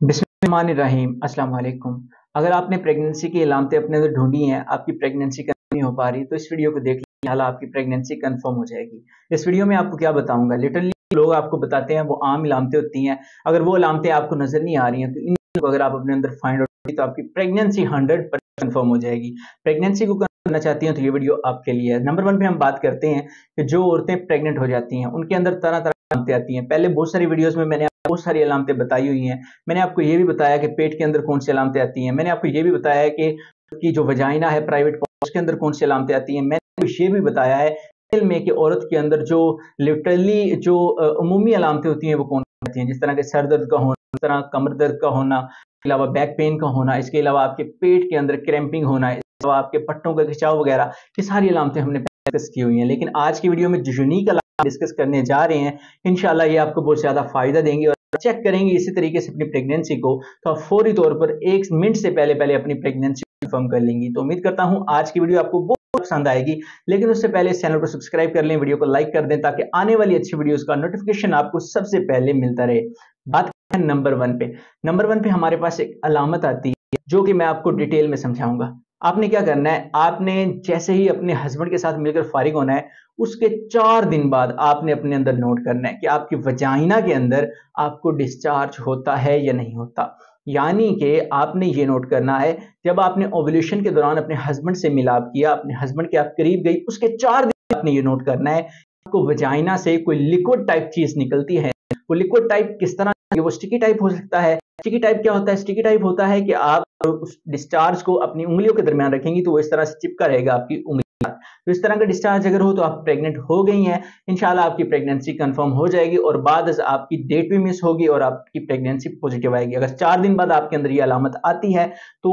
बिस्मिल्लाहिर्रहमानिर्रहीम अस्सलाम वालेकुम। अगर आपने प्रेगनेंसी की अलामतें अपने अंदर ढूंढी हैं, आपकी प्रेगनेंसी नहीं हो पा रही तो इस वीडियो को देख लीजिए हाल आपकी प्रेगनेंसी कंफर्म हो जाएगी। इस वीडियो में आपको क्या बताऊँगा? लिटरली लोग आपको बताते हैं, वो आम अलामतें होती हैं। अगर वो अलामतें आपको नज़र नहीं आ रही हैं तो इन अगर आप अपने अंदर फाइंड आउट तो आपकी प्रेगनेंसी हंड्रेड कन्फर्म हो जाएगी। प्रेगनेंसी को करना चाहती हैं तो ये वीडियो आपके लिए है। नंबर वन पे हम बात करते हैं कि जो औरतें प्रेग्नेंट हो जाती हैं, उनके अंदर तरह तरह अलामतें आती हैं। पहले बहुत सारी वीडियोस में मैंने बहुत सारी अलामतें बताई हुई हैं। मैंने आपको ये भी बताया कि पेट के अंदर कौन सी अलामतें आती हैं। मैंने आपको ये भी बताया है कि की जो वजाइना है प्राइवेट उसके अंदर कौन सी अलामतें आती हैं। मैंने ये भी बताया है दिल में कि औरत के अंदर जो लिटरली जो अमूमी अलामतें होती हैं, वो कौन आती हैं? जिस तरह के सर दर्द का होना इस तरह कमर दर्द का होना, इसके अलावा बैक पेन का होना, इसके अलावा आपके पेट के अंदर क्रैम्पिंग होना, इसके अलावा आपके पट्टों का खिंचाव वगैरह, ये सारी अलामतें हमने डिस्कस की हुई हैं। लेकिन आज की वीडियो में जो यूनिक डिस्कस करने जा रहे हैं। इनशाला ये आपको बहुत ज़्यादा फ़ायदा देंगे और चेक करेंगे इसी तरीके से अपनी प्रेगनेंसी को। तो आप फौरी तौर पर एक मिनट से पहले पहले अपनी प्रेगनेंसी कंफर्म कर लेंगी। तो उम्मीद करता हूँ आज की वीडियो आपको बहुत पसंद आएगी। लेकिन उससे पहले इस चैनल को सब्सक्राइब कर लें, वीडियो को लाइक कर दें, ताकि आने वाली अच्छी वीडियोस का नोटिफिकेशन आपको सबसे पहले मिलता रहे। बात नंबर वन पे। नंबर वन पे हमारे पास एक अलामत आती है, जो कि मैं आपको डिटेल में समझाऊँगा। आपने क्या करना है? आपने जैसे ही अपने हस्बैंड के साथ मिलकर फारिग होना है, उसके चार दिन बाद आपने अपने अंदर नोट करना है कि आपकी वजाइना के अंदर आपको डिस्चार्ज होता है या नहीं होता। यानी कि आपने ये नोट करना है, जब आपने ओवल्यूशन के दौरान अपने हस्बैंड से मिलाप किया, अपने हस्बैंड के आप करीब गई, उसके चार दिन आपने ये नोट करना है, आपको वजाइना से कोई लिक्विड टाइप चीज़ निकलती है। वो लिक्विड टाइप किस तरह, वो स्टिकी टाइप हो सकता है स्टिकी टाइप क्या होता है? स्टिकी टाइप होता है कि आप उस डिस्चार्ज को अपनी उंगलियों के दरमियान रखेंगी तो वो इस तरह से चिपका रहेगा आपकी उंगली तो इस तरह का डिस्चार्ज अगर हो तो आप प्रेग्नेंट हो गई हैं। इंशाल्लाह आपकी प्रेगनेंसी कंफर्म हो जाएगी और बाद आपकी डेट भी मिस होगी और आपकी प्रेगनेंसी पॉजिटिव आएगी। अगर चार दिन बाद आपके अंदर ये अलामत आती है तो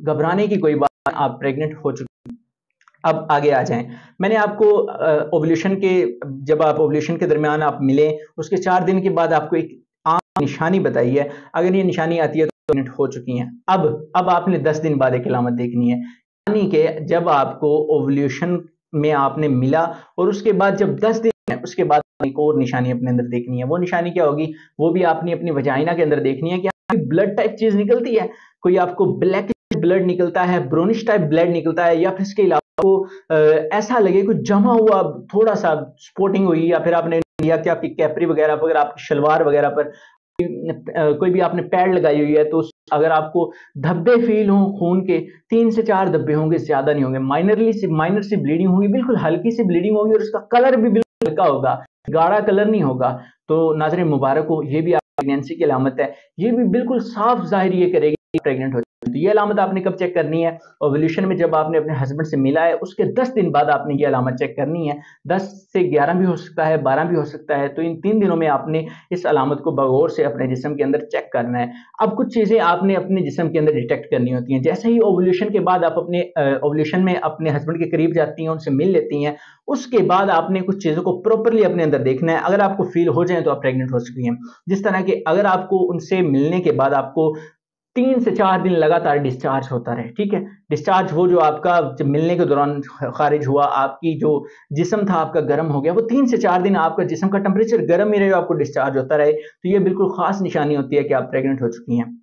घबराने की कोई बात आप प्रेग्नेंट हो चुकी अब आगे आ जाएँ। मैंने आपको ओवल्यूशन के, जब आप ओवल्यूशन के दरमियान आप मिले, उसके चार दिन के बाद आपको एक आम निशानी बताई है अगर ये निशानी आती है तो मिनट हो चुकी हैं। अब अब आपने दस दिन बाद एक अलामत देखनी है। यानी कि जब आपको ओवल्यूशन में आपने मिला और उसके बाद जब दस दिन है, उसके बाद एक और निशानी अपने अंदर देखनी है। वो निशानी क्या होगी? वो भी आपने अपनी वजाइना के अंदर देखनी है कि आपकी ब्लड टाइप चीज़ निकलती है। कोई आपको ब्लैक ब्लड निकलता है ब्रोनिश टाइप ब्लड निकलता है या फिर इसके अलावा आपको ऐसा लगे कुछ जमा हुआ, थोड़ा सा स्पोर्टिंग हुई या फिर आपने लिया कि आपकी कैपरी वगैरह वगैरह आपकी शलवार वगैरह पर कोई भी आपने पैड लगाई हुई है तो अगर आपको धब्बे फील हो, खून के, तीन से चार धब्बे होंगे, ज़्यादा नहीं होंगे। माइनरली से माइनर से ब्लीडिंग होगी, बिल्कुल हल्की सी ब्लीडिंग होगी और उसका कलर भी बिल्कुल हल्का होगा। गाढ़ा कलर नहीं होगा तो नाजर मुबारक हो, ये भी प्रेगनेंसी की अलामत है। ये भी बिल्कुल साफ़ ज़ाहिर ये करेगी प्रेग्नेंट हो तो ये अलामत आपने कब चेक करनी है? ओवल्यूशन में जब आपने अपने हस्बैंड से मिला है, उसके 10 दिन बाद आपने ये अलामत चेक करनी है। 10 से 11 भी हो सकता है 12 भी हो सकता है। तो इन तीन दिनों में आपने इस अलामत को बगौर से अपने जिसम के अंदर चेक करना है। अब कुछ चीज़ें आपने अपने जिसम के अंदर डिटेक्ट करनी होती हैं। जैसे ही ओवल्यूशन के बाद आप अपने ओवल्यूशन में अपने हस्बैंड के करीब जाती हैं, उनसे मिल लेती हैं, उसके बाद आपने कुछ चीज़ों को प्रॉपरली अपने अंदर देखना है। अगर आपको फील हो जाए तो आप प्रेग्नेंट हो चुकी हैं। जिस तरह के अगर आपको उनसे मिलने के बाद आपको तीन से चार दिन लगातार डिस्चार्ज होता रहे, ठीक है? डिस्चार्ज वो जो आपका जब मिलने के दौरान खारिज हुआ, आपकी जो जिसम था आपका गर्म हो गया, वो तीन से चार दिन आपका जिसम का टेम्परेचर गर्म ही रहे आपको डिस्चार्ज होता रहे तो ये बिल्कुल खास निशानी होती है कि आप प्रेग्नेंट हो चुकी हैं।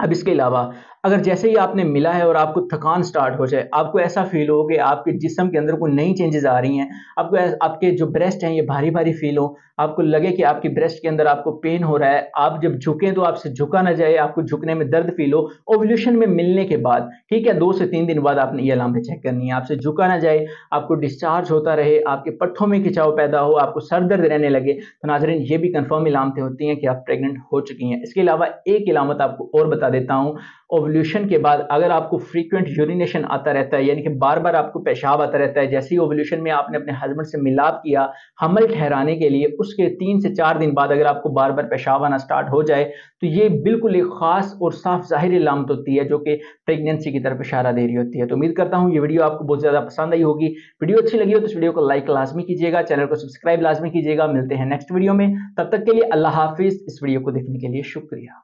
अब इसके अलावा अगर जैसे ही आपने मिला है और आपको थकान स्टार्ट हो जाए, आपको ऐसा फील हो कि आपके जिसम के अंदर कोई नई चेंजेस आ रही हैं, आपको आपके जो ब्रेस्ट हैं ये भारी भारी फील हो, आपको लगे कि आपकी ब्रेस्ट के अंदर आपको पेन हो रहा है, आप जब झुकें तो आपसे झुका ना जाए, आपको झुकने में दर्द फील हो ओवल्यूशन में मिलने के बाद, ठीक है, दो से तीन दिन बाद आपने ये अलामतें चेक करनी है, आपसे झुका ना जाए, आपको डिस्चार्ज होता रहे, आपके पट्ठों में खिंचाव पैदा हो, आपको सर दर्द रहने लगे तो नाजरीन, ये भी कन्फर्म इलामतें होती हैं कि आप प्रेगनेंट हो चुकी हैं। इसके अलावा एक इलामत आपको और बता देता हूँ ओवल्यूशन के बाद अगर आपको फ्रीक्वेंट यूरिनेशन आता रहता है, यानी कि बार बार आपको पेशाब आता रहता है, जैसे ही ओवल्यूशन में आपने अपने हस्बैंड से मिलाप किया हमल ठहराने के लिए उसके तीन से चार दिन बाद अगर आपको बार बार पेशाब आना स्टार्ट हो जाए तो ये बिल्कुल एक खास और साफ़ ज़ाहिर लामत होती है जो कि प्रेगनेंसी की तरफ़ इशारा दे रही होती है। तो उम्मीद करता हूँ ये वीडियो आपको बहुत ज़्यादा पसंद आई होगी। वीडियो अच्छी लगी हो तो इस वीडियो को लाइक लाजमी कीजिएगा, चैनल को सब्सक्राइब लाजमी कीजिएगा। मिलते हैं नेक्स्ट वीडियो में। तब तक के लिए अल्लाह हाफिज़। इस वीडियो को देखने के लिए शुक्रिया।